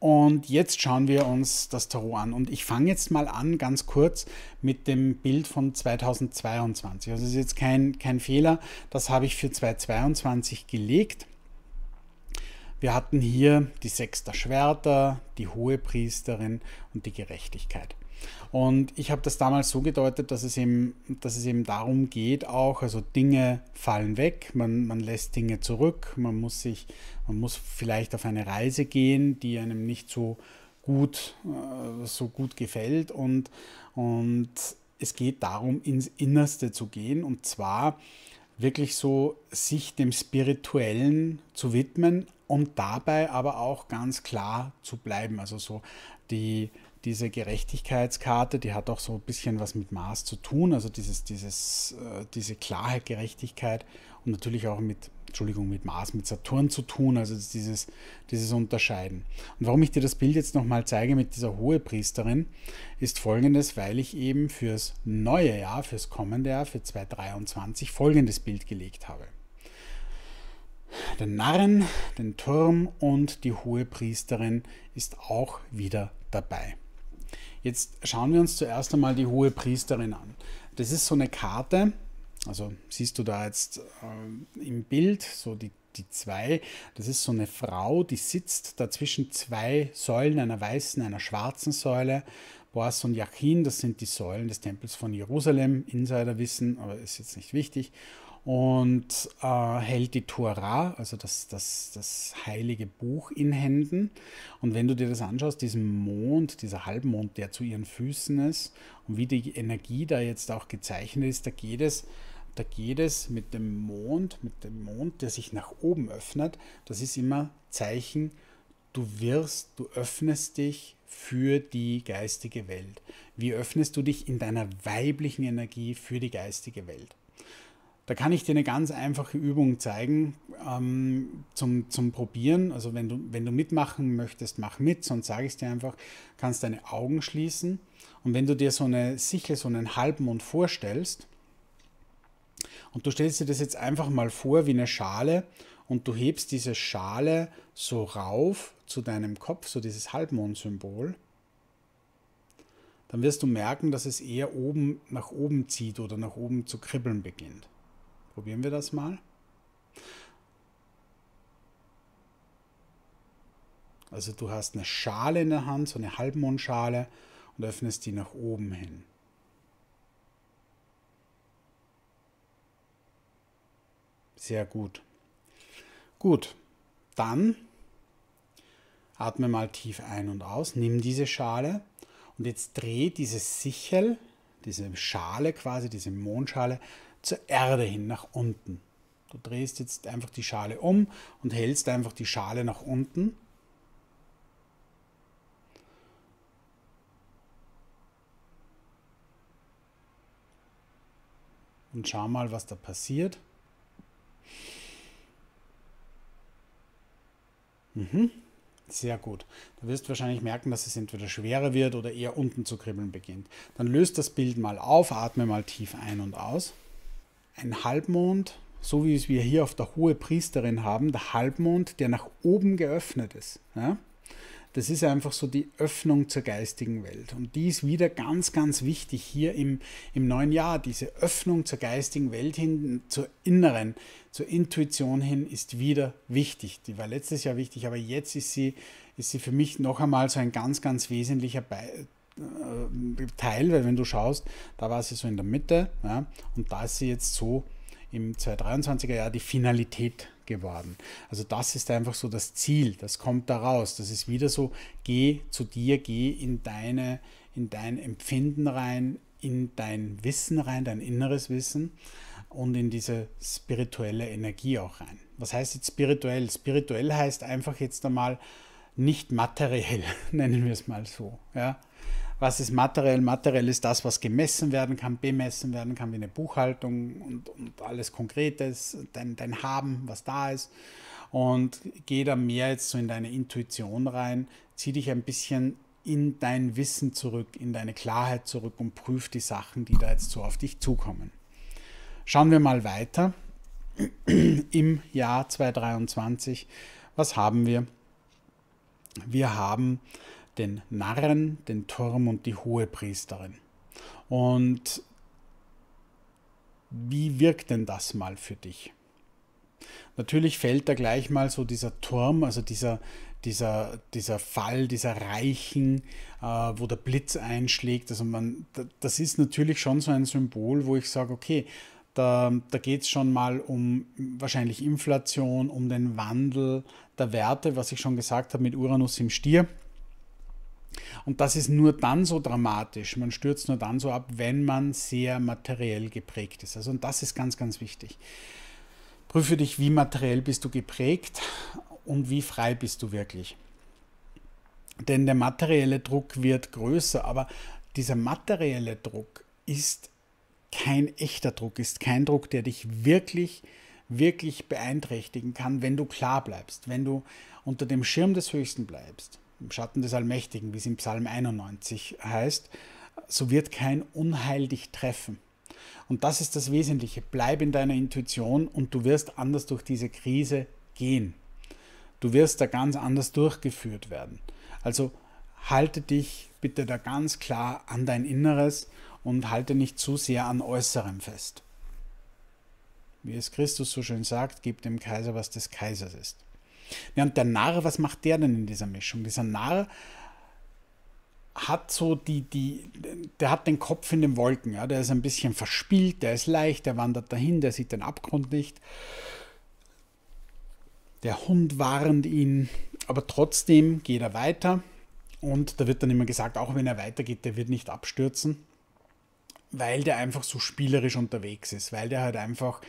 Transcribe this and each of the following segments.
Und jetzt schauen wir uns das Tarot an. Und ich fange jetzt mal an, ganz kurz, mit dem Bild von 2022. Also ist jetzt kein, kein Fehler. Das habe ich für 2022 gelegt. Wir hatten hier die Sechs der Schwerter, die Hohe Priesterin und die Gerechtigkeit. Und ich habe das damals so gedeutet, dass es eben, dass es eben darum geht, auch, also Dinge fallen weg, man, man lässt Dinge zurück, man muss sich, man muss vielleicht auf eine Reise gehen, die einem nicht so gut, äh, so gut gefällt. Und, und es geht darum, ins Innerste zu gehen und zwar wirklich so sich dem Spirituellen zu widmen, und dabei aber auch ganz klar zu bleiben. Also so die, diese Gerechtigkeitskarte, die hat auch so ein bisschen was mit Maß zu tun, also dieses, dieses, äh, diese Klarheit, Gerechtigkeit und natürlich auch mit, Entschuldigung, mit Maß, mit Saturn zu tun, also dieses, dieses Unterscheiden. Und warum ich dir das Bild jetzt nochmal zeige mit dieser Hohepriesterin, ist folgendes, weil ich eben fürs neue Jahr, fürs kommende Jahr, für 2023 folgendes Bild gelegt habe den Narren, den Turm und die hohe Priesterin ist auch wieder dabei. Jetzt schauen wir uns zuerst einmal die hohe Priesterin an. Das ist so eine Karte, also siehst du da jetzt äh, im Bild, so die, die zwei, das ist so eine Frau, die sitzt dazwischen zwei Säulen, einer weißen, einer schwarzen Säule. Boas und Jachin, das sind die Säulen des Tempels von Jerusalem, Insider wissen, aber ist jetzt nicht wichtig und äh, hält die Tora, also das, das, das heilige Buch, in Händen. Und wenn du dir das anschaust, diesen Mond, dieser Halbmond, der zu ihren Füßen ist und wie die Energie da jetzt auch gezeichnet ist, da geht es, da geht es mit dem Mond, mit dem Mond, der sich nach oben öffnet. Das ist immer Zeichen, du wirst, du öffnest dich für die geistige Welt. Wie öffnest du dich in deiner weiblichen Energie für die geistige Welt? Da kann ich dir eine ganz einfache Übung zeigen ähm, zum, zum Probieren. Also wenn du, wenn du mitmachen möchtest, mach mit, sonst sage ich es dir einfach, kannst deine Augen schließen. Und wenn du dir so eine Sichel, so einen Halbmond vorstellst, und du stellst dir das jetzt einfach mal vor wie eine Schale und du hebst diese Schale so rauf zu deinem Kopf, so dieses Halbmondsymbol, dann wirst du merken, dass es eher oben nach oben zieht oder nach oben zu kribbeln beginnt. Probieren wir das mal. Also du hast eine Schale in der Hand, so eine Halbmondschale und öffnest die nach oben hin. Sehr gut. Gut, dann atme mal tief ein und aus, nimm diese Schale und jetzt dreh diese Sichel, diese Schale quasi, diese Mondschale zur Erde hin, nach unten. Du drehst jetzt einfach die Schale um und hältst einfach die Schale nach unten. Und schau mal, was da passiert. Mhm. Sehr gut. Du wirst wahrscheinlich merken, dass es entweder schwerer wird oder eher unten zu kribbeln beginnt. Dann löst das Bild mal auf, atme mal tief ein und aus ein Halbmond, so wie es wir hier auf der Hohe Priesterin haben, der Halbmond, der nach oben geöffnet ist. Ja? Das ist einfach so die Öffnung zur geistigen Welt. Und die ist wieder ganz, ganz wichtig hier im, im neuen Jahr. Diese Öffnung zur geistigen Welt hin, zur inneren, zur Intuition hin ist wieder wichtig. Die war letztes Jahr wichtig, aber jetzt ist sie, ist sie für mich noch einmal so ein ganz, ganz wesentlicher Be äh, Teil, weil wenn du schaust, da war sie so in der Mitte ja, und da ist sie jetzt so im 2023er Jahr die Finalität geworden. Also das ist einfach so das Ziel, das kommt da raus. Das ist wieder so, geh zu dir, geh in deine, in dein Empfinden rein, in dein Wissen rein, dein inneres Wissen und in diese spirituelle Energie auch rein. Was heißt jetzt spirituell? Spirituell heißt einfach jetzt einmal nicht materiell, nennen wir es mal so. Ja? was ist materiell? Materiell ist das, was gemessen werden kann, bemessen werden kann, wie eine Buchhaltung und, und alles Konkretes, dein, dein Haben, was da ist. Und geh da mehr jetzt so in deine Intuition rein, zieh dich ein bisschen in dein Wissen zurück, in deine Klarheit zurück und prüf die Sachen, die da jetzt so auf dich zukommen. Schauen wir mal weiter im Jahr 2023. Was haben wir? Wir haben den Narren, den Turm und die Hohepriesterin. Und wie wirkt denn das mal für dich? Natürlich fällt da gleich mal so dieser Turm, also dieser, dieser, dieser Fall dieser Reichen, äh, wo der Blitz einschlägt. Also man, das ist natürlich schon so ein Symbol, wo ich sage, okay, da, da geht es schon mal um wahrscheinlich Inflation, um den Wandel der Werte, was ich schon gesagt habe mit Uranus im Stier. Und das ist nur dann so dramatisch, man stürzt nur dann so ab, wenn man sehr materiell geprägt ist. Also und das ist ganz, ganz wichtig. Prüfe dich, wie materiell bist du geprägt und wie frei bist du wirklich. Denn der materielle Druck wird größer, aber dieser materielle Druck ist kein echter Druck, ist kein Druck, der dich wirklich, wirklich beeinträchtigen kann, wenn du klar bleibst, wenn du unter dem Schirm des Höchsten bleibst im Schatten des Allmächtigen, wie es im Psalm 91 heißt, so wird kein Unheil dich treffen. Und das ist das Wesentliche. Bleib in deiner Intuition und du wirst anders durch diese Krise gehen. Du wirst da ganz anders durchgeführt werden. Also halte dich bitte da ganz klar an dein Inneres und halte nicht zu sehr an Äußerem fest. Wie es Christus so schön sagt, gib dem Kaiser, was des Kaisers ist. Ja, und der Narr, was macht der denn in dieser Mischung? Dieser Narr hat so die, die, der hat den Kopf in den Wolken, ja, der ist ein bisschen verspielt, der ist leicht, der wandert dahin, der sieht den Abgrund nicht. Der Hund warnt ihn, aber trotzdem geht er weiter und da wird dann immer gesagt, auch wenn er weitergeht, der wird nicht abstürzen, weil der einfach so spielerisch unterwegs ist, weil der halt einfach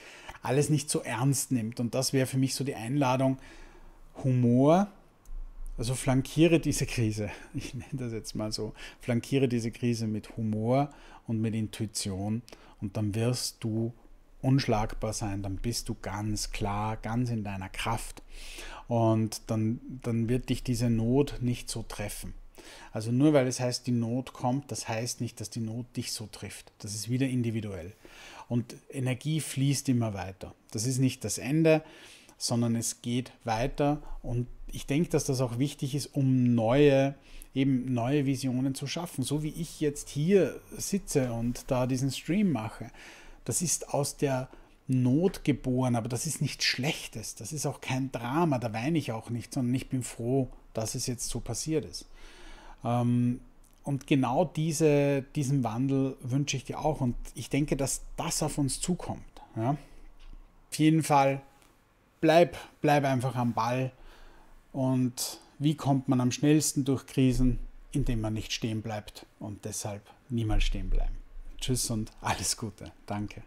alles nicht so ernst nimmt. Und das wäre für mich so die Einladung, Humor, also flankiere diese Krise, ich nenne das jetzt mal so, flankiere diese Krise mit Humor und mit Intuition und dann wirst du unschlagbar sein, dann bist du ganz klar, ganz in deiner Kraft und dann, dann wird dich diese Not nicht so treffen. Also nur weil es heißt, die Not kommt, das heißt nicht, dass die Not dich so trifft. Das ist wieder individuell. Und Energie fließt immer weiter. Das ist nicht das Ende sondern es geht weiter und ich denke, dass das auch wichtig ist, um neue, eben neue Visionen zu schaffen. So wie ich jetzt hier sitze und da diesen Stream mache. Das ist aus der Not geboren, aber das ist nichts Schlechtes. Das ist auch kein Drama, da weine ich auch nicht, sondern ich bin froh, dass es jetzt so passiert ist. Ähm, und genau diese, diesen Wandel wünsche ich dir auch. Und ich denke, dass das auf uns zukommt. Ja? Auf jeden Fall bleib, bleib einfach am Ball. Und wie kommt man am schnellsten durch Krisen? Indem man nicht stehen bleibt und deshalb niemals stehen bleiben. Tschüss und alles Gute. Danke.